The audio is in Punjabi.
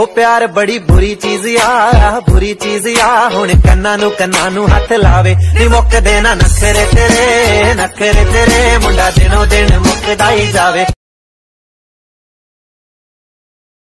ਹੋ ਪਿਆਰ ਬੜੀ ਬੁਰੀ ਚੀਜ਼ ਆ ਬੁਰੀ ਚੀਜ਼ ਆ। ਹੁਣ ਕੰਨਾਂ ਨੂੰ ਕੰਨਾਂ ਨੂੰ ਹੱਥ ਲਾਵੇ, ਨੀ ਮੁੱਕਦੇ ਨਾ ਨਖਰੇ ਤੇਰੇ ਨਖਰੇ ਤੇਰੇ। ਮੁੰਡਾ ਦਿਨੋ ਦਿਨ ਮੁੱਕਦਾ ਹੀ ਜਾਵੇ।